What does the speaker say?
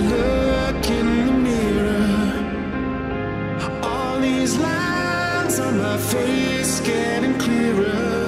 look in the mirror, all these lines on my face getting clearer.